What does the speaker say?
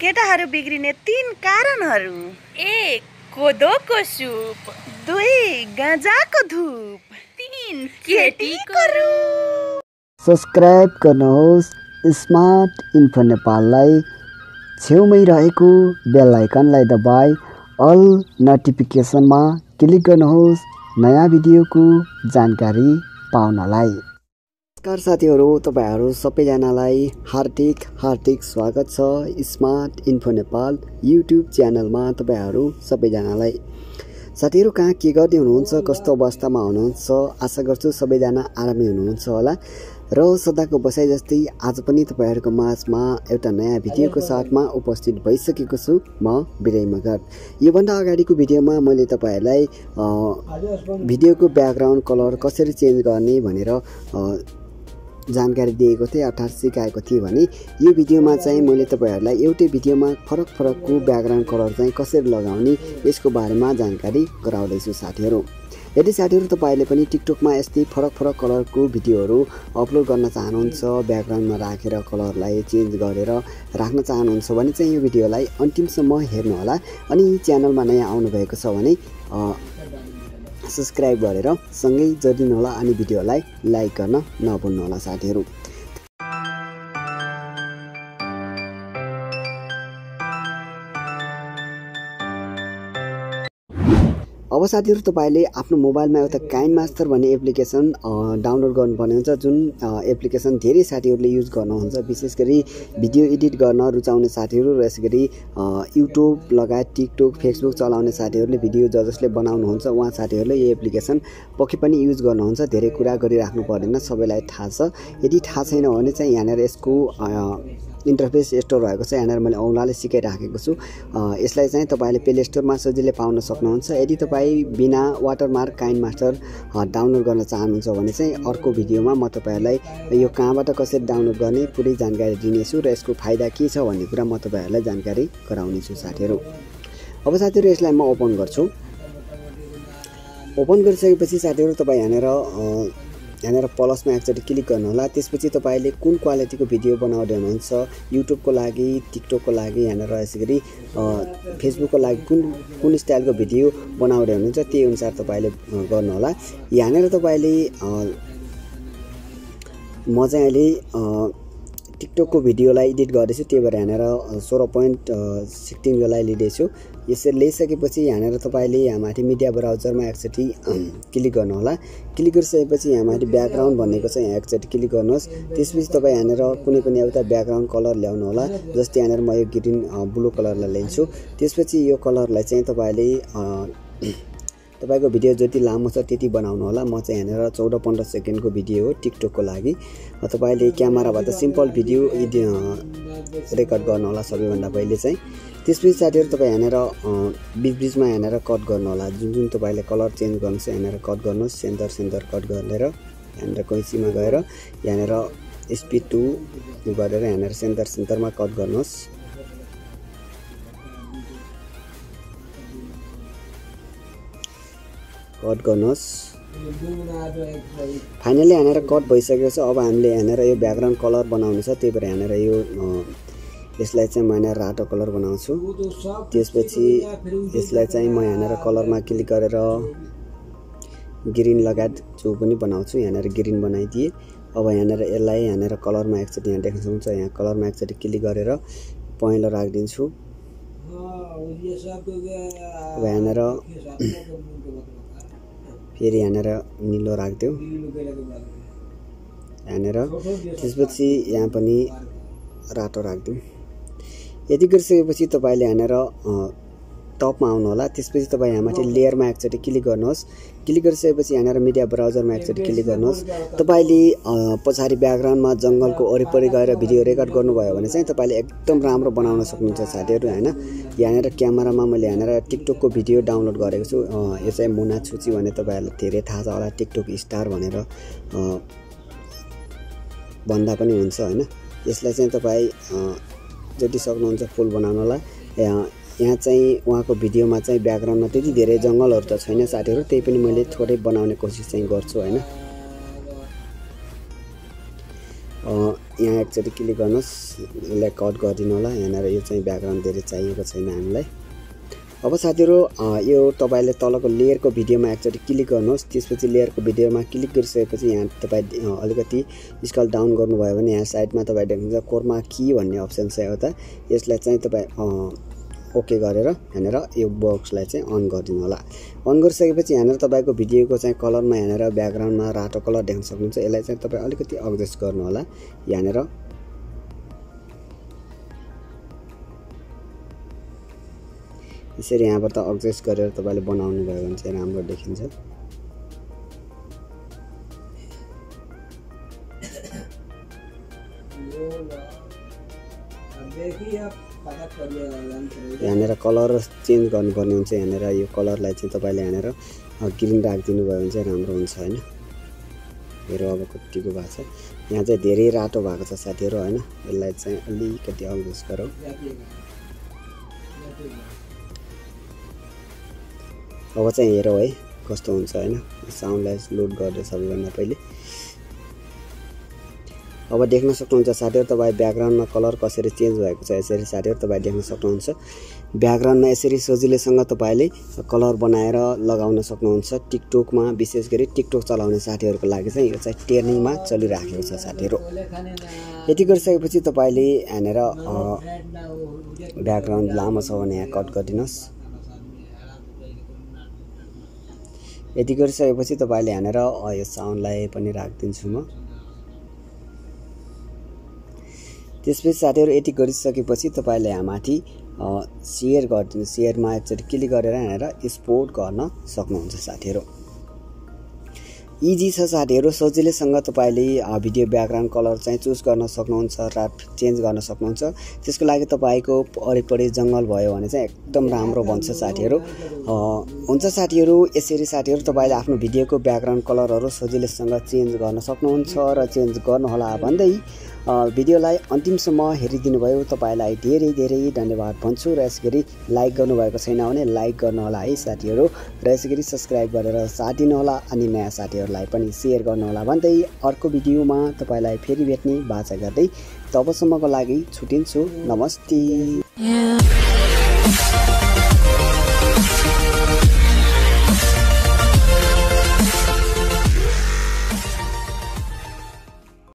केटाहरू बिग्रिने तिन कारणहरू। एक कोदोको सुप। दुई गाँजाको धुप। तिन केटीको रूप। सब्सक्राइब गर्नुहोस् स्मार्ट इन्फो नेपाललाई। छेउमै रहेको बेल आइकनलाई दबाई अल नोटिफिकेसनमा क्लिक गर्नुहोस् नयाँ भिडियोको जानकारी पाउनलाई। नमस्कार साथीहरू तपाईँहरू सबैजनालाई हार्दिक हार्दिक स्वागत छ स्मार्ट इन्फो नेपाल युट्युब च्यानलमा तपाईँहरू सबैजनालाई। साथीहरू कहाँ के गर्दै हुनुहुन्छ कस्तो अवस्थामा हुनुहुन्छ आशा गर्छु सबैजना आरामै हुनुहुन्छ होला। र सदाको बसाइ जस्तै आज पनि तपाईँहरूको माझमा एउटा नयाँ भिडियोको साथमा उपस्थित भइसकेको छु म विनय मगर। योभन्दा अगाडिको भिडियोमा मैले तपाईँहरूलाई भिडियोको ब्याकग्राउन्ड कलर कसरी चेन्ज गर्ने भनेर जानकारी दिएको थिएँ अर्थात् सिकाएको थिएँ भने यो भिडियोमा चाहिँ मैले तपाईँहरूलाई एउटै भिडियोमा फरक फरकको ब्याकग्राउन्ड कलर चाहिँ कसरी लगाउने यसको बारेमा जानकारी गराउँदैछु साथीहरू। यदि साथीहरू तपाईँहरूले पनि टिकटकमा यस्तै फरक फरक कलरको भिडियोहरू अपलोड गर्न चाहनुहुन्छ ब्याकग्राउन्डमा राखेर कलरलाई चेन्ज गरेर राख्न चाहनुहुन्छ भने चाहिँ यो भिडियोलाई अन्तिमसम्म हेर्नुहोला। अनि च्यानलमा नयाँ आउनुभएको छ भने सब्सक्राइब गरेर सँगै जोडिनुहोला अनि भिडियोलाई लाइक गर्न नभुल्नुहोला साथीहरू। अब साथीहरू तपाईँले आफ्नो मोबाइलमा एउटा काइन मास्टर भन्ने एप्लिकेसन डाउनलोड गर्नुपर्ने हुन्छ जुन एप्लिकेसन धेरै साथीहरूले युज गर्नुहुन्छ विशेष गरी भिडियो एडिट गर्न रुचाउने साथीहरू र यसै गरी युट्युब लगायत टिकटक फेसबुक चलाउने साथीहरूले भिडियो ज जसले बनाउनुहुन्छ उहाँ साथीहरूले यो एप्लिकेसन पक्कै पनि युज गर्नुहुन्छ धेरै कुरा गरिराख्नु पर्दैन सबैलाई थाहा छ। यदि थाहा छैन भने चाहिँ यहाँनिर यसको इन्टरफेस यस्तो रहेको छ यहाँनिर मैले औँलाले सिकाइराखेको छु। यसलाई चाहिँ तपाईँले प्ले स्टोरमा सजिलै पाउन सक्नुहुन्छ। यदि तपाईँ बिना वाटरमार्क काइन मास्टर डाउनलोड गर्न चाहनुहुन्छ भने चाहिँ अर्को भिडियोमा म तपाईँहरूलाई यो कहाँबाट कसरी डाउनलोड गर्ने पुरै जानकारी दिनेछु र यसको फाइदा के छ भन्ने कुरा म तपाईँहरूलाई जानकारी गराउनेछु साथीहरू। अब साथीहरू यसलाई म ओपन गर्छु। ओपन गरिसकेपछि साथीहरू तपाईँ यहाँनिर यहाँनिर प्लसमा एकचोटि क्लिक गर्नुहोला त्यसपछि तपाईँले कुन क्वालिटीको भिडियो बनाउँदै हुनुहुन्छ युट्युबको लागि टिकटकको लागि यहाँनिर यसै गरी फेसबुकको लागि कुन कुन स्टाइलको भिडियो बनाउँदै हुनुहुन्छ त्यही अनुसार तपाईँले गर्नुहोला यहाँनिर तपाईँले म चाहिँ अहिले टिकटकको भिडियोलाई एडिट गर्दैछु त्यही भएर यहाँनिर सोह्र पोइन्ट सिक्सटिन योलाई लिँदैछु। यसरी ल्याइसकेपछि यहाँनिर तपाईँले यहाँ माथि मिडिया ब्राउजरमा एकचोटि क्लिक गर्नुहोला। क्लिक गरिसकेपछि यहाँ माथि ब्याकग्राउन्ड भनेको छ यहाँ एकचोटि क्लिक गर्नुहोस्। त्यसपछि तपाईँ यहाँनिर कुनै पनि एउटा ब्याकग्राउन्ड कलर ल्याउनु होला जस्तै यहाँनिर म यो ग्रिन ब्लू कलरलाई लिन्छु। त्यसपछि यो कलरलाई चाहिँ तपाईँले तपाईँको भिडियो जति लामो छ त्यति बनाउनु होला। म चाहिँ यहाँनिर चौध पन्ध्र सेकेन्डको भिडियो हो टिकटकको लागि। तपाईँले क्यामेराबाट सिम्पल भिडियो रेकर्ड गर्नु होला सबैभन्दा पहिले चाहिँ। त्यसपछि साथीहरू तपाईँ यहाँनिर बिच बिचमा यहाँनिर कट गर्नु होला। जुन जुन तपाईँले कलर चेन्ज गर्नु छ यहाँनिर कट गर्नुहोस्। सेन्टर सेन्टर कट गरेर यहाँनिर कैँचीमा गएर यहाँनिर स्पिड टू गरेर यहाँनिर सेन्टर सेन्टरमा कट गर्नुहोस्। कट गर्नुहोस्। फाइनली यहाँनिर कट भइसकेको छ। अब हामीले यहाँनिर यो ब्याकग्राउन्ड कलर बनाउनु छ। त्यही भएर यहाँनिर यो यसलाई चाहिँ म यहाँनिर रातो कलर बनाउँछु। त्यसपछि यसलाई चाहिँ म यहाँनिर कलरमा क्लिक गरेर ग्रिन लगायत जो पनि बनाउँछु यहाँनिर ग्रिन बनाइदिएँ। अब यहाँनिर यसलाई यहाँनिर कलरमा एकचोटि यहाँ देख्न सक्नुहुन्छ। यहाँ कलरमा एकचोटि क्लिक गरेर पहेँलो राखिदिन्छु। अब यहाँनिर फेरि यहाँनिर निलो राखिदिउँ यहाँनिर। त्यसपछि यहाँ पनि रातो राखिदिउँ यति गरिसकेपछि तपाईँले यहाँनिर टपमा आउनु होला त्यसपछि तपाईँ यहाँ माथि लेयरमा एकचोटि क्लिक गर्नुहोस्। क्लिक गरिसकेपछि यहाँनिर मिडिया ब्राउजरमा एकचोटि क्लिक गर्नुहोस्। तपाईँले पछाडि ब्याकग्राउन्डमा जङ्गलको वरिपरि गएर भिडियो रेकर्ड गर्नुभयो भने चाहिँ तपाईँले एकदम राम्रो बनाउन सक्नुहुन्छ साथीहरू होइन? यहाँनिर क्यामेरामा मैले यहाँनिर टिकटकको भिडियो डाउनलोड गरेको छु। यो चाहिँ मुना छुची भने तपाईँहरूलाई धेरै थाहा छ होला टिकटक स्टार भनेर। भन्दा पनि हुन्छ होइन? यसलाई चाहिँ तपाईँ जति सक्नुहुन्छ फुल बनाउनलाई। यहाँ चाहिँ उहाँको भिडियोमा चाहिँ ब्याकग्राउन्डमा त्यति धेरै जङ्गलहरू त छैन साथीहरू त्यही पनि मैले थोरै बनाउने कोसिस चाहिँ गर्छु होइन? यहाँ एकचोटि क्लिक गर्नुहोस् यसलाई कट गरिदिनु होला यहाँनिर यो चाहिँ ब्याकग्राउन्ड धेरै चाहिएको छैन हामीलाई। अब साथीहरू यो तपाईँले तलको लेयरको भिडियोमा एकचोटि क्लिक गर्नुहोस् त्यसपछि लेयरको भिडियोमा क्लिक गरिसकेपछि यहाँ तपाईँ अलिकति स्कल डाउन गर्नुभयो भने यहाँ साइडमा तपाईँ देख्नुहुन्छ कोर्मा की भन्ने अप्सन छ एउटा यसलाई चाहिँ तपाईँ ओके गरेर यहाँनिर यो बक्सलाई चाहिँ अन गरिदिनु होला। अन गरिसकेपछि यहाँनिर तपाईँको भिडियोको चाहिँ कलरमा यहाँनिर ब्याकग्राउन्डमा रातो कलर देख्न सक्नुहुन्छ। यसलाई चाहिँ तपाईँ अलिकति एडजस्ट गर्नु होला। यहाँनिर यसरी यहाँबाट एडजस्ट गरेर तपाईँले बनाउनु भयो भने चाहिँ राम्रो देखिन्छ। यहाँनिर कलर चेन्ज गर्नुपर्ने हुन्छ। यहाँनिर यो कलरलाई चाहिँ तपाईँले यहाँनिर ग्रिन राखिदिनु भयो भने चाहिँ राम्रो हुन्छ होइन? हेर अब कतिको भएको छ यहाँ चाहिँ धेरै रातो भएको छ साथीहरू होइन? यसलाई चाहिँ अलिकति एडजस्ट गरौँ। अब चाहिँ हेरौँ है कस्तो हुन्छ होइन? साउन्डलाई लोड गरेर सबैभन्दा पहिले। अब देख्न सक्नुहुन्छ साथीहरू तपाईँ ब्याकग्राउन्डमा कलर कसरी चेन्ज भएको छ यसरी साथीहरू तपाईँ देख्न सक्नुहुन्छ। ब्याकग्राउन्डमा यसरी सजिलैसँग तपाईँले कलर बनाएर लगाउन सक्नुहुन्छ। टिकटकमा विशेष गरी टिकटक चलाउने साथीहरूको लागि चाहिँ यो चाहिँ ट्रेनिङमा चलिराखेको छ साथीहरू। यति गरिसकेपछि तपाईँले यहाँनिर ब्याकग्राउन्ड लामो छ भने यहाँ कट गरिदिनुहोस्। यति गरिसकेपछि तपाईँले यहाँनिर यो साउन्डलाई पनि राखिदिन्छु म। त्यसपछि साथीहरू यति गरिसकेपछि तपाईँले यहाँ माथि सेयर गरिदिनु सेयरमा एकचोटि क्लिक गरेर यहाँनिर स्पोर्ट गर्न सक्नुहुन्छ साथीहरू। इजी छ साथीहरू सजिलैसँग तपाईँले भिडियो ब्याकग्राउन्ड कलर चाहिँ चुज गर्न सक्नुहुन्छ र चेन्ज गर्न सक्नुहुन्छ। त्यसको लागि तपाईँको वरिपरि जङ्गल भयो भने चाहिँ एकदम राम्रो बन्छ साथीहरू। हुन्छ साथीहरू यसरी साथीहरू तपाईँले आफ्नो भिडियोको ब्याकग्राउन्ड कलरहरू सजिलैसँग चेन्ज गर्न सक्नुहुन्छ र चेन्ज गर्नुहोला भन्दै भिडियोलाई अन्तिमसम्म हेरिदिनु भयो तपाईँलाई धेरै धेरै धन्यवाद भन्छु र यसै गरी लाइक गर्नुभएको छैन भने लाइक गर्नुहोला है साथीहरू र यसै गरी सब्सक्राइब गरेर साथ दिनुहोला अनि नयाँ साथीहरूलाई पनि सेयर गर्नुहोला भन्दै अर्को भिडियोमा तपाईँलाई फेरि भेट्ने बाचा गर्दै तबसम्मको लागि छुटिन्छु। नमस्ते.